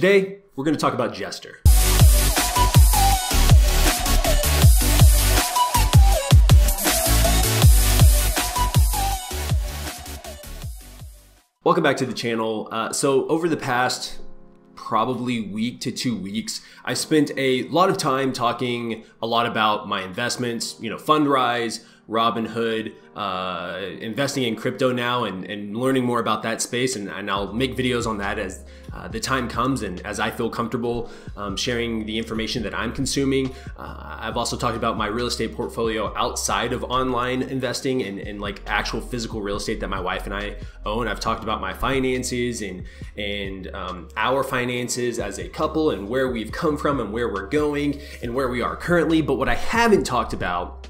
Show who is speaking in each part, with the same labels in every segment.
Speaker 1: Today, we're going to talk about Jester. Welcome back to the channel. Uh, so over the past probably week to two weeks, I spent a lot of time talking a lot about my investments, you know, Fundrise, Robinhood, uh, investing in crypto now and, and learning more about that space. And, and I'll make videos on that as uh, the time comes and as I feel comfortable um, sharing the information that I'm consuming. Uh, I've also talked about my real estate portfolio outside of online investing and, and like actual physical real estate that my wife and I own. I've talked about my finances and, and um, our finances as a couple and where we've come from and where we're going and where we are currently. But what I haven't talked about,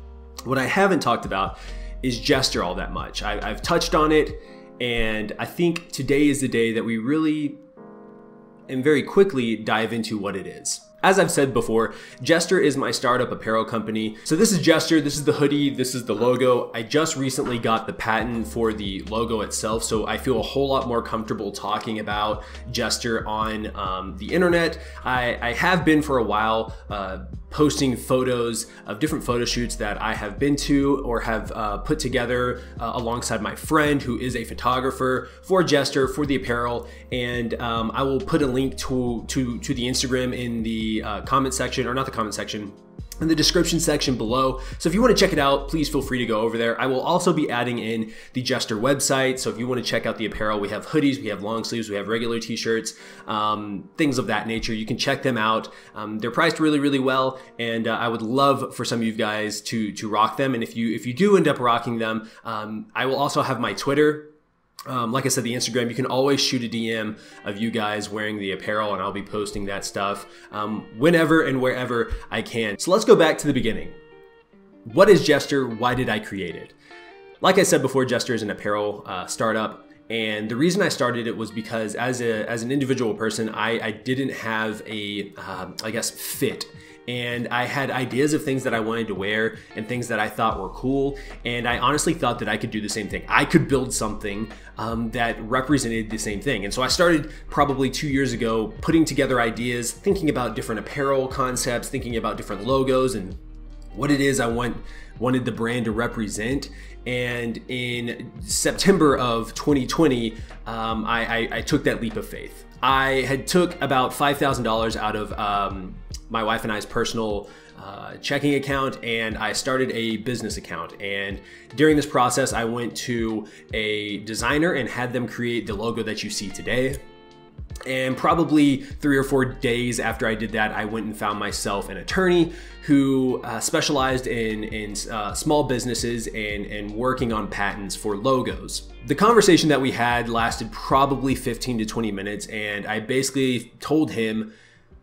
Speaker 1: what I haven't talked about is Jester all that much. I, I've touched on it and I think today is the day that we really and very quickly dive into what it is. As I've said before, Jester is my startup apparel company. So this is Jester, this is the hoodie, this is the logo. I just recently got the patent for the logo itself, so I feel a whole lot more comfortable talking about Jester on um, the internet. I, I, have been for a while uh, posting photos of different photo shoots that I have been to or have uh, put together uh, alongside my friend who is a photographer for Jester for the apparel. And um, I will put a link to, to, to the Instagram in the uh, comment section, or not the comment section, in the description section below. So if you want to check it out, please feel free to go over there. I will also be adding in the Jester website. So if you want to check out the apparel, we have hoodies, we have long sleeves, we have regular t-shirts, um, things of that nature. You can check them out. Um, they're priced really, really well, and uh, I would love for some of you guys to to rock them. And if you if you do end up rocking them, um, I will also have my Twitter um, like I said, the Instagram, you can always shoot a DM of you guys wearing the apparel, and I'll be posting that stuff um, whenever and wherever I can. So let's go back to the beginning. What is Jester? Why did I create it? Like I said before, Jester is an apparel uh, startup. And the reason I started it was because as a as an individual person, I, I didn't have a uh, I guess fit and I had ideas of things that I wanted to wear and things that I thought were cool. And I honestly thought that I could do the same thing. I could build something um, that represented the same thing. And so I started probably two years ago putting together ideas, thinking about different apparel concepts, thinking about different logos and what it is I want wanted the brand to represent. And in September of 2020, um, I, I, I took that leap of faith. I had took about $5,000 out of um, my wife and I's personal uh, checking account and I started a business account. And during this process, I went to a designer and had them create the logo that you see today. And probably three or four days after I did that, I went and found myself an attorney who uh, specialized in, in uh, small businesses and, and working on patents for logos. The conversation that we had lasted probably 15 to 20 minutes, and I basically told him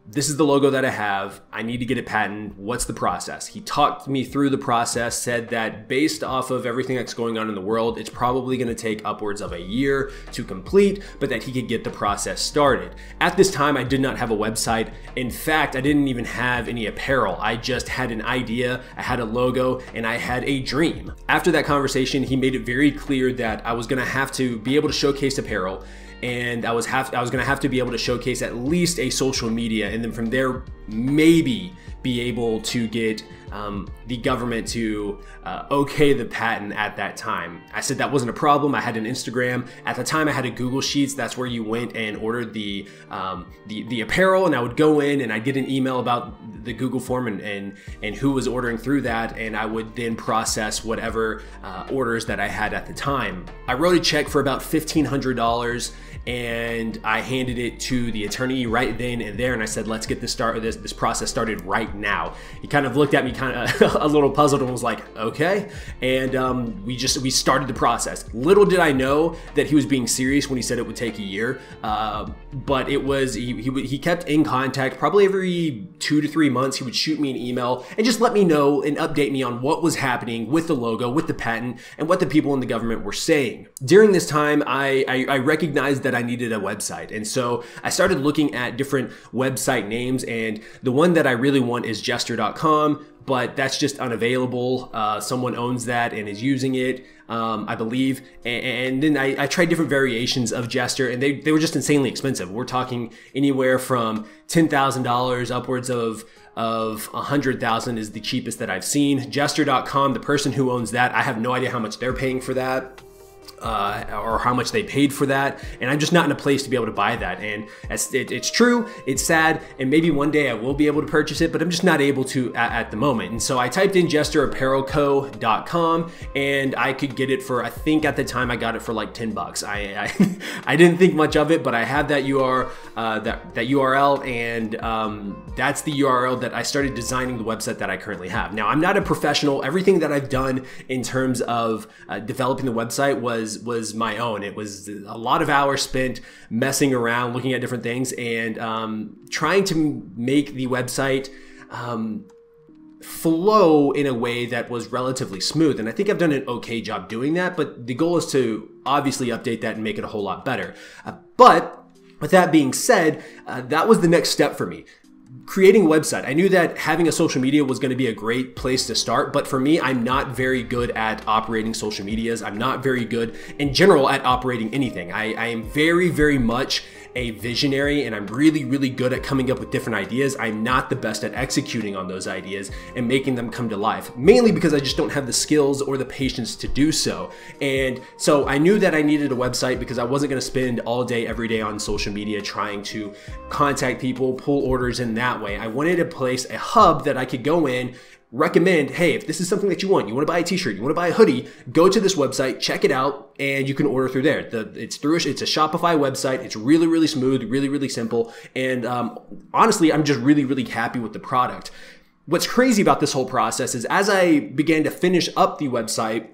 Speaker 1: this is the logo that I have. I need to get it patented. What's the process? He talked me through the process, said that based off of everything that's going on in the world, it's probably going to take upwards of a year to complete, but that he could get the process started. At this time, I did not have a website. In fact, I didn't even have any apparel. I just had an idea, I had a logo, and I had a dream. After that conversation, he made it very clear that I was going to have to be able to showcase apparel and I was have I was gonna have to be able to showcase at least a social media, and then from there maybe be able to get um, the government to uh, okay the patent at that time. I said that wasn't a problem. I had an Instagram at the time. I had a Google Sheets. That's where you went and ordered the um, the, the apparel, and I would go in and I'd get an email about the Google form and and, and who was ordering through that, and I would then process whatever uh, orders that I had at the time. I wrote a check for about fifteen hundred dollars and I handed it to the attorney right then and there, and I said, "Let's get this start this this process started right now." He kind of looked at me, kind of a little puzzled, and was like, "Okay," and um, we just we started the process. Little did I know that he was being serious when he said it would take a year, uh, but it was he, he he kept in contact. Probably every two to three months, he would shoot me an email and just let me know and update me on what was happening with the logo, with the patent, and what the people in the government were saying. During this time, I I, I recognized that I needed a website. And so I started looking at different website names, and the one that I really want is jester.com but that's just unavailable. Uh, someone owns that and is using it, um, I believe. And, and then I, I, tried different variations of Jester, and they, they were just insanely expensive. We're talking anywhere from $10,000 upwards of of 100,000 is the cheapest that I've seen. Jester.com, the person who owns that, I have no idea how much they're paying for that uh, or how much they paid for that. And I'm just not in a place to be able to buy that. And it, it's true, it's sad, and maybe one day I will be able to purchase it, but I'm just not able to at, at the moment. And so I typed in jesterapparelco.com and I could get it for, I think at the time I got it for like 10 bucks. I, I, I didn't think much of it, but I have that URL, uh, that, that URL, and um, that's the URL that I started designing the website that I currently have. Now, I'm not a professional. Everything that I've done in terms of uh, developing the website was was was my own. It was a lot of hours spent messing around, looking at different things, and um, trying to make the website um, flow in a way that was relatively smooth. And I think I've done an okay job doing that. But the goal is to obviously update that and make it a whole lot better. Uh, but with that being said, uh, that was the next step for me creating a website. I knew that having a social media was going to be a great place to start, but for me, I'm not very good at operating social medias. I'm not very good in general at operating anything. I, I am very, very much a visionary and I'm really, really good at coming up with different ideas. I'm not the best at executing on those ideas and making them come to life, mainly because I just don't have the skills or the patience to do so. And so I knew that I needed a website because I wasn't going to spend all day, every day on social media trying to contact people, pull orders in that way. I wanted a place, a hub that I could go in recommend hey if this is something that you want you want to buy a t-shirt you want to buy a hoodie go to this website check it out and you can order through there. The, it's through it's a shopify website. It's really really smooth really really simple and um, honestly i'm just really really happy with the product. What's crazy about this whole process is as i began to finish up the website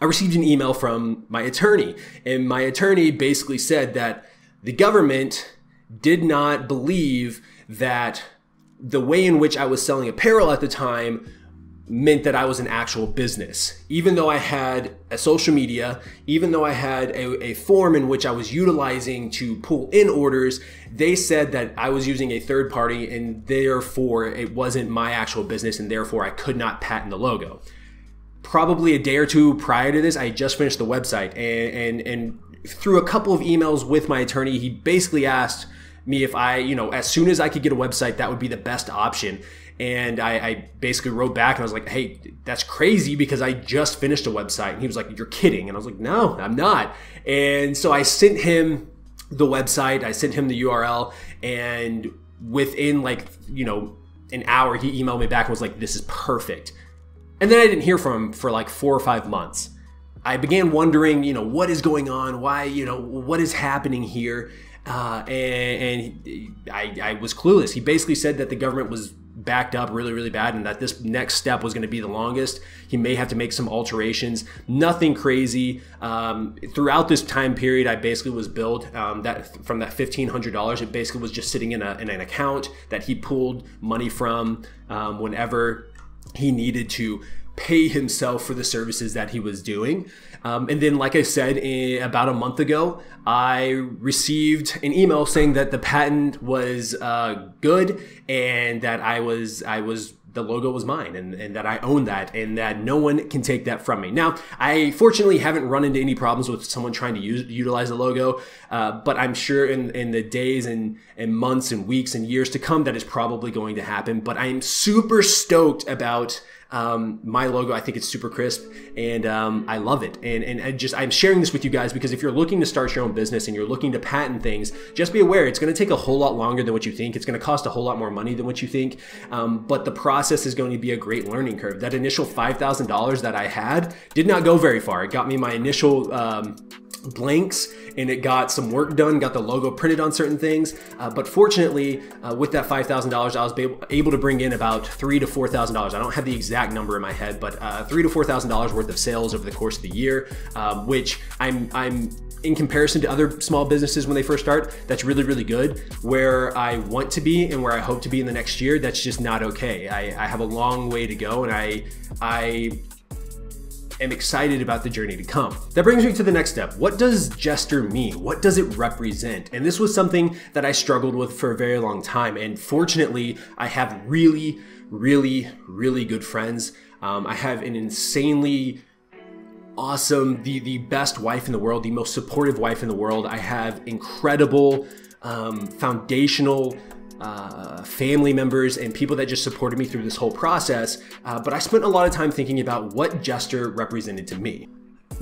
Speaker 1: i received an email from my attorney and my attorney basically said that the government did not believe that the way in which I was selling apparel at the time meant that I was an actual business. Even though I had a social media, even though I had a, a, form in which I was utilizing to pull in orders, they said that I was using a third party and therefore it wasn't my actual business and therefore I could not patent the logo. Probably a day or two prior to this, I just finished the website and, and, and through a couple of emails with my attorney, he basically asked, me if I, you know, as soon as I could get a website, that would be the best option. And I, I, basically wrote back and I was like, hey, that's crazy because I just finished a website. And he was like, you're kidding. And I was like, no, I'm not. And so I sent him the website, I sent him the URL, and within like, you know, an hour, he emailed me back and was like, this is perfect. And then I didn't hear from him for like four or five months. I began wondering, you know, what is going on? Why, you know, what is happening here? Uh, and, and I, I was clueless. He basically said that the government was backed up really, really bad, and that this next step was going to be the longest. He may have to make some alterations. Nothing crazy. Um, throughout this time period, I basically was billed um, that from that fifteen hundred dollars. It basically was just sitting in, a, in an account that he pulled money from um, whenever he needed to pay himself for the services that he was doing. Um, and then, like I said, in, about a month ago, I received an email saying that the patent was uh, good and that I was I was the logo was mine and, and that I own that and that no one can take that from me. Now, I fortunately haven't run into any problems with someone trying to use, utilize the logo, uh, but I'm sure in, in the days and, and months and weeks and years to come that is probably going to happen. But I'm super stoked about um, my logo, I think it's super crisp and um, I love it. And, and I just, I'm sharing this with you guys because if you're looking to start your own business and you're looking to patent things, just be aware it's going to take a whole lot longer than what you think. It's going to cost a whole lot more money than what you think. Um, but the process is going to be a great learning curve. That initial $5,000 that I had did not go very far. It got me my initial um, blanks and it got some work done, got the logo printed on certain things. Uh, but fortunately, uh, with that $5,000, I was able to bring in about three to $4,000. I don't have the exact number in my head, but uh, three to $4,000 worth of sales over the course of the year, um, which I'm, I'm in comparison to other small businesses when they first start, that's really, really good. Where I want to be and where I hope to be in the next year, that's just not okay. I, I have a long way to go and I, I am excited about the journey to come. That brings me to the next step. What does Jester mean? What does it represent? And this was something that I struggled with for a very long time. And fortunately, I have really, really, really good friends. Um, I have an insanely awesome, the the best wife in the world, the most supportive wife in the world. I have incredible, um, foundational uh, family members and people that just supported me through this whole process. Uh, but I spent a lot of time thinking about what Jester represented to me.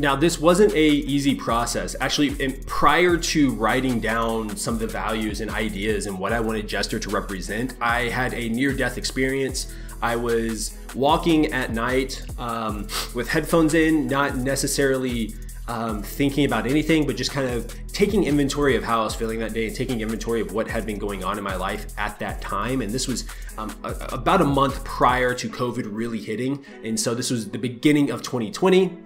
Speaker 1: Now, this wasn't a easy process. Actually, prior to writing down some of the values and ideas and what I wanted Jester to represent, I had a near-death experience. I was walking at night um, with headphones in, not necessarily um, thinking about anything, but just kind of taking inventory of how I was feeling that day and taking inventory of what had been going on in my life at that time. And this was um, a, about a month prior to COVID really hitting. And so this was the beginning of 2020.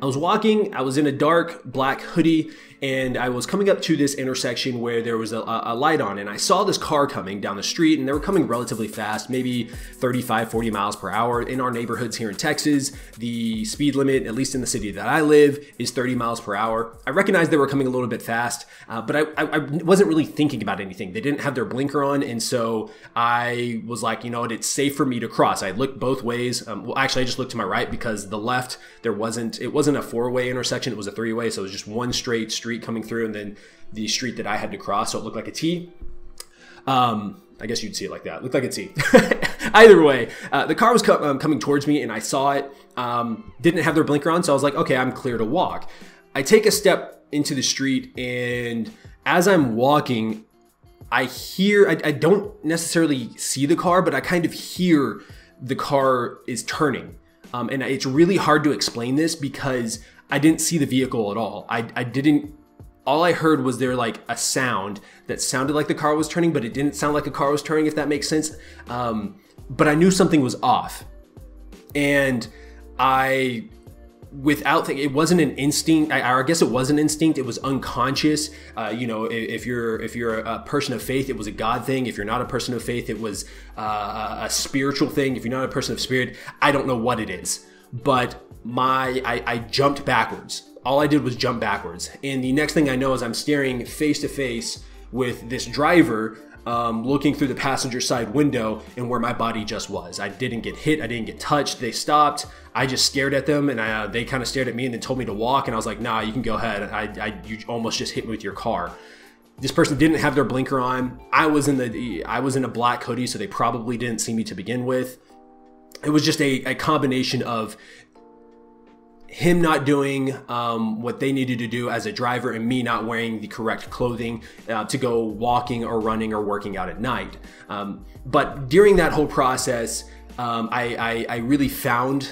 Speaker 1: I was walking, I was in a dark black hoodie, and I was coming up to this intersection where there was a, a, light on, and I saw this car coming down the street, and they were coming relatively fast, maybe 35, 40 miles per hour. In our neighborhoods here in Texas, the speed limit, at least in the city that I live, is 30 miles per hour. I recognized they were coming a little bit fast, uh, but I, I, I, wasn't really thinking about anything. They didn't have their blinker on, and so I was like, you know what, it's safe for me to cross. I looked both ways. Um, well, actually, I just looked to my right because the left, there wasn't, it wasn't a four way intersection, it was a three way, so it was just one straight street street coming through and then the street that I had to cross. So it looked like a T. Um, I guess you'd see it like that. It looked like a T. Either way, uh, the car was co- um, coming towards me and I saw it. Um, didn't have their blinker on, so I was like, okay, I'm clear to walk. I take a step into the street and as I'm walking, I hear, I, I don't necessarily see the car, but I kind of hear the car is turning. Um, and it's really hard to explain this because I didn't see the vehicle at all. I, I didn't all I heard was there like a sound that sounded like the car was turning, but it didn't sound like a car was turning, if that makes sense. Um, but I knew something was off. And I, without thinking, it wasn't an instinct. I, I, guess it was an instinct. It was unconscious. Uh, you know, if, you're if you're a person of faith, it was a God thing. If you're not a person of faith, it was uh, a spiritual thing. If you're not a person of spirit, I don't know what it is. But my I, I jumped backwards. All I did was jump backwards. And the next thing I know is I'm staring face to face with this driver um, looking through the passenger side window and where my body just was. I didn't get hit. I didn't get touched. They stopped. I just stared at them and I, uh, they kind of stared at me and then told me to walk. And I was like, nah, you can go ahead. I, I, you almost just hit me with your car. This person didn't have their blinker on. I was in the I was in a black hoodie, so they probably didn't see me to begin with. It was just a, a combination of him not doing um, what they needed to do as a driver and me not wearing the correct clothing uh, to go walking or running or working out at night. Um, but during that whole process, um, I, I, I, really found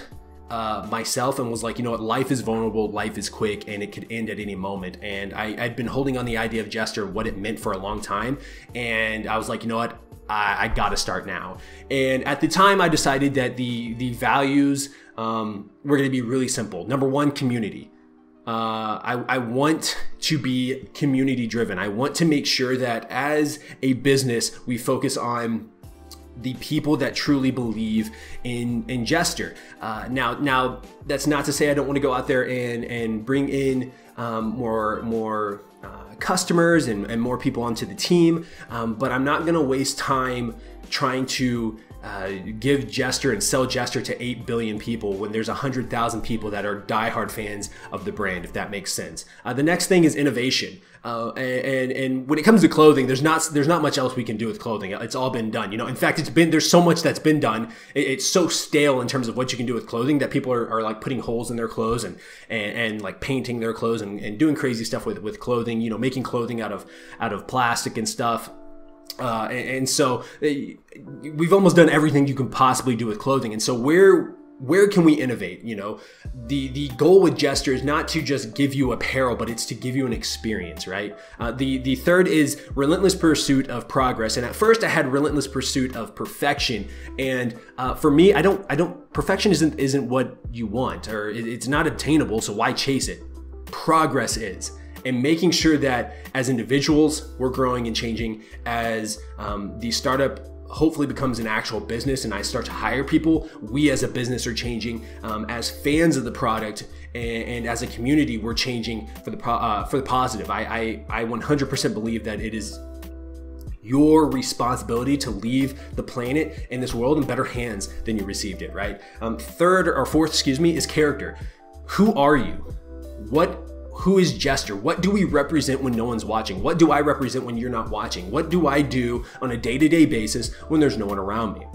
Speaker 1: uh, myself and was like, you know what, life is vulnerable, life is quick, and it could end at any moment. And I, I'd been holding on the idea of Jester, what it meant for a long time. And I was like, you know what, I, I got to start now. And at the time, I decided that the the values um, were to be really simple. Number one, community. Uh, I, I, want to be community driven. I want to make sure that as a business, we focus on the people that truly believe in in Jester. Uh, now, now that's not to say I don't want to go out there and and bring in um, more more uh, customers and, and more people onto the team, um, but I'm not to waste time trying to uh, give Jester and sell Jester to 8 billion people when there's 100,000 people that are diehard fans of the brand, if that makes sense. Uh, the next thing is innovation. Uh, and, and when it comes to clothing, there's not there's not much else we can do with clothing. It's all been done. You know, in fact, it's been there's so much that's been done. It, it's so stale in terms of what you can do with clothing that people are, are like putting holes in their clothes and and, and like painting their clothes and, and doing crazy stuff with with clothing. You know, making clothing out of out of plastic and stuff. Uh, and, and, so eh, we've almost done everything you can possibly do with clothing. And so where where can we innovate? You know, the the goal with Jester is not to just give you apparel, but it's to give you an experience, right? Uh, the the third is relentless pursuit of progress. And at first, I had relentless pursuit of perfection. And uh, for me, I don't I don't perfection isn't isn't what you want, or it, it's not attainable. So why chase it? Progress is and making sure that as individuals we're growing and changing as um, the startup hopefully becomes an actual business and I start to hire people, we as a business are changing. Um, as fans of the product and, and, as a community, we're changing for the uh, for the positive. I, I I 100% believe that it is your responsibility to leave the planet and this world in better hands than you received it. Right. Um, third or fourth, excuse me, is character. Who are you? What who is Jester? What do we represent when no one's watching? What do I represent when you're not watching? What do I do on a day to day basis when there's no one around me?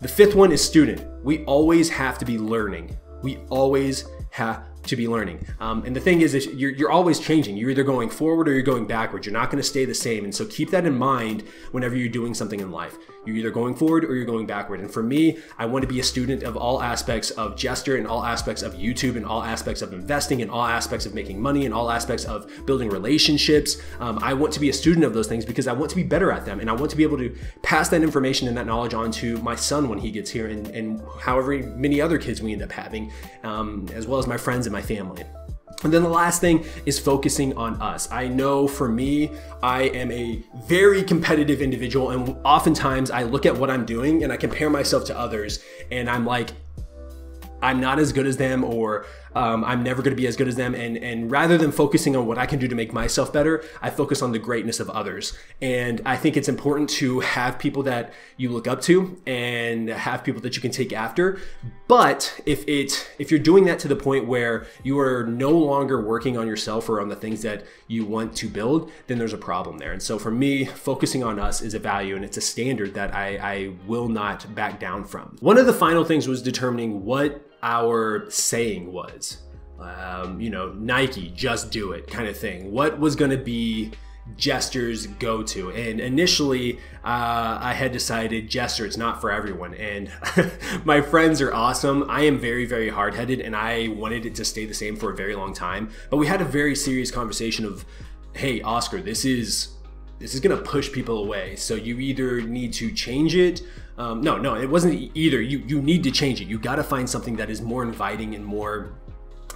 Speaker 1: The fifth one is student. We always have to be learning. We always have to be learning. Um, and the thing is, is you're, you're always changing. You're either going forward or you're going backwards. You're not going to stay the same. And so keep that in mind whenever you're doing something in life. You're either going forward or you're going backward. And for me, I want to be a student of all aspects of Jester and all aspects of YouTube and all aspects of investing and all aspects of making money and all aspects of building relationships. Um, I want to be a student of those things because I want to be better at them. And I want to be able to pass that information and that knowledge on to my son when he gets here and, and however many other kids we end up having, um, as well as my friends and my family. And then the last thing is focusing on us. I know for me, I am a very competitive individual, and oftentimes I look at what I'm doing and I compare myself to others, and I'm like, I'm not as good as them, or um, I'm never going to be as good as them. And, and rather than focusing on what I can do to make myself better, I focus on the greatness of others. And I think it's important to have people that you look up to and have people that you can take after. But if it if you're doing that to the point where you are no longer working on yourself or on the things that you want to build, then there's a problem there. And so for me, focusing on us is a value and it's a standard that I, I will not back down from. One of the final things was determining what our saying was. Um, you know, Nike, just do it kind of thing. What was going to be Jester's go to? And initially, uh, I had decided Jester, it's not for everyone. And my friends are awesome. I am very, very hard headed, and I wanted it to stay the same for a very long time. But we had a very serious conversation of, hey, Oscar, this is. This is gonna push people away. So you either need to change it um, no, no, it wasn't either. You you need to change it. You got to find something that is more inviting and more.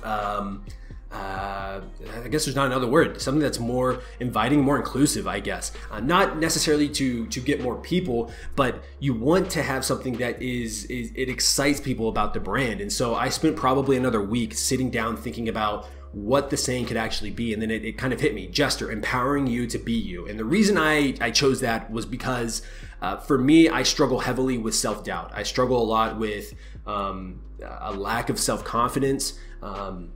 Speaker 1: Um, uh, I guess there's not another word. Something that's more inviting, more inclusive. I guess uh, not necessarily to to get more people, but you want to have something that is, is it excites people about the brand. And so I spent probably another week sitting down thinking about what the saying could actually be. And then it, it, kind of hit me Jester, empowering you to be you. And the reason I, I chose that was because uh, for me, I struggle heavily with self doubt. I struggle a lot with um, a lack of self confidence. Um,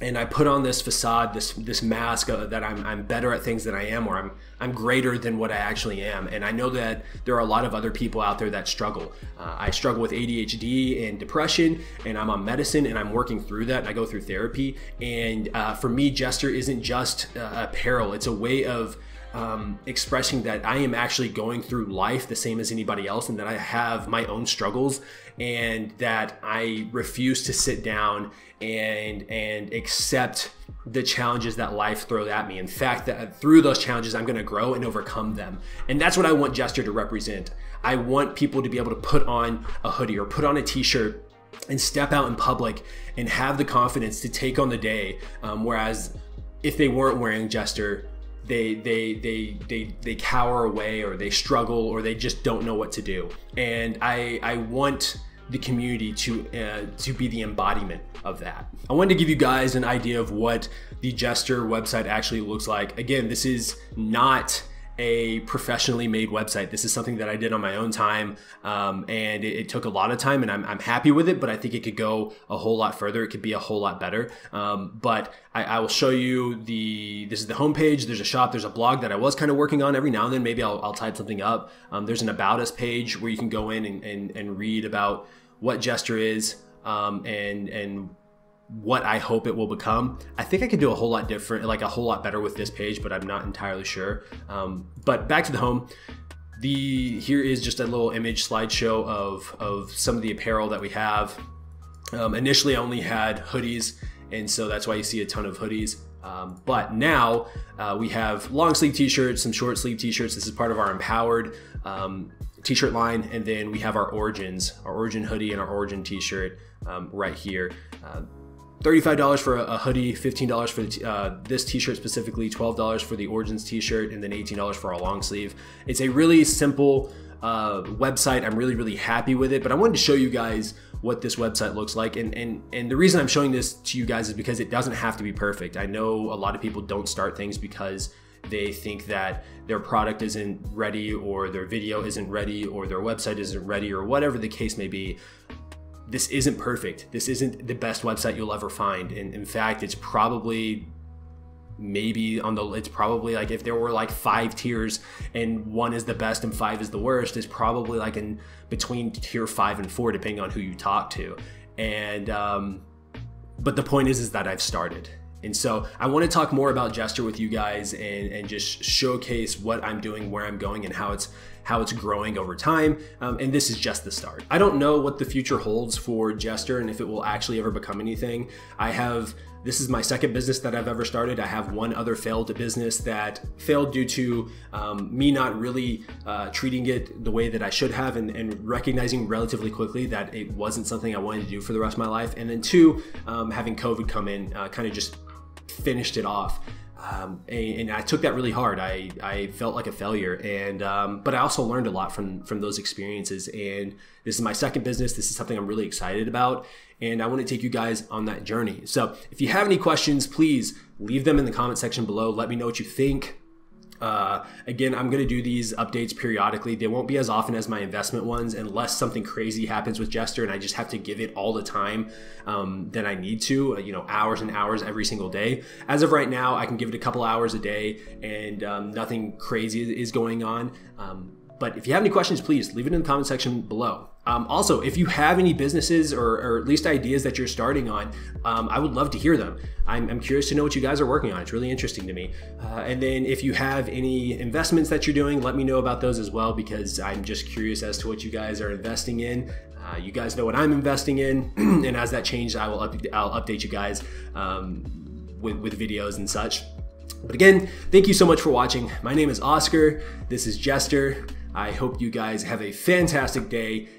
Speaker 1: and I put on this facade, this this mask that I'm, I'm better at things than I am, or I'm I'm greater than what I actually am. And I know that there are a lot of other people out there that struggle. Uh, I struggle with ADHD and depression, and I'm on medicine, and I'm working through that. And I go through therapy, and uh, for me, Jester isn't just uh, apparel; it's a way of um, expressing that I am actually going through life the same as anybody else, and that I have my own struggles, and that I refuse to sit down and and accept the challenges that life throws at me. In fact, that through those challenges, I'm going to grow and overcome them, and that's what I want Jester to represent. I want people to be able to put on a hoodie or put on a T-shirt and step out in public and have the confidence to take on the day. Um, whereas if they weren't wearing Jester, they they they they they cower away or they struggle or they just don't know what to do. And I I want the community to uh, to be the embodiment of that. I wanted to give you guys an idea of what the Jester website actually looks like. Again, this is not a professionally made website. This is something that I did on my own time, um, and it, it, took a lot of time, and I'm, I'm, happy with it. But I think it could go a whole lot further. It could be a whole lot better. Um, but I, I, will show you the. This is the homepage. There's a shop. There's a blog that I was kind of working on. Every now and then, maybe I'll, I'll type something up. Um, there's an about us page where you can go in and, and, and read about what Jester is um, and and what I hope it will become. I think I could do a whole lot different, like a whole lot better with this page, but I'm not entirely sure. Um, but back to the home. The here is just a little image slideshow of of some of the apparel that we have. Um, initially, I only had hoodies, and so that's why you see a ton of hoodies. Um, but now uh, we have long sleeve t-shirts, some short sleeve t-shirts. This is part of our empowered um, t-shirt line, and then we have our origins, our origin hoodie and our origin t-shirt um, right here. Uh, $35 for a, hoodie, $15 for the, uh, this t-shirt specifically, $12 for the Origins t-shirt, and then $18 for our long sleeve. It's a really simple uh, website. I'm really, really happy with it, but I wanted to show you guys what this website looks like. And, and, and the reason I'm showing this to you guys is because it doesn't have to be perfect. I know a lot of people don't start things because they think that their product isn't ready or their video isn't ready or their website isn't ready or whatever the case may be this isn't perfect. This isn't the best website you'll ever find. And in fact, it's probably maybe on the it's probably like if there were like five tiers and one is the best and five is the worst it's probably like in between tier five and four depending on who you talk to and um but the point is is that i've started and so I want to talk more about Jester with you guys and, and just showcase what I'm doing, where I'm going, and how it's how it's growing over time. Um, and this is just the start. I don't know what the future holds for Jester and if it will actually ever become anything. I have this is my second business that I've ever started. I have one other failed business that failed due to um, me not really uh, treating it the way that I should have and, and, recognizing relatively quickly that it wasn't something I wanted to do for the rest of my life. And then two, um, having COVID come in, uh, kind of just finished it off. Um, and, and, I took that really hard. I, I felt like a failure, and um, but I also learned a lot from from those experiences. And this is my second business. This is something I'm really excited about, and I want to take you guys on that journey. So if you have any questions, please leave them in the comment section below. Let me know what you think. Uh, again, I'm going to do these updates periodically. They won't be as often as my investment ones unless something crazy happens with Jester and I just have to give it all the time um, that I need to, uh, you know, hours and hours every single day. As of right now, I can give it a couple hours a day and um, nothing crazy is going on. Um, but if you have any questions, please leave it in the comment section below. Um, also, if you have any businesses or, or, at least ideas that you're starting on, um, I would love to hear them. I'm, I'm, curious to know what you guys are working on. It's really interesting to me. Uh, and then if you have any investments that you're doing, let me know about those as well because I'm just curious as to what you guys are investing in. Uh, you guys know what I'm investing in, and as that changes, I will up, I'll update you guys um, with, with videos and such. But again, thank you so much for watching. My name is Oscar. This is Jester. I hope you guys have a fantastic day,